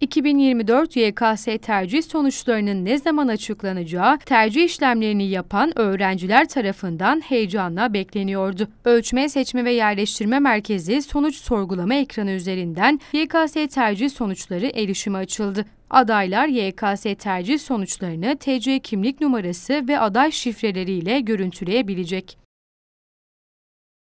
2024 YKS tercih sonuçlarının ne zaman açıklanacağı tercih işlemlerini yapan öğrenciler tarafından heyecanla bekleniyordu. Ölçme, Seçme ve Yerleştirme Merkezi sonuç sorgulama ekranı üzerinden YKS tercih sonuçları erişime açıldı. Adaylar YKS tercih sonuçlarını TC kimlik numarası ve aday şifreleriyle görüntüleyebilecek.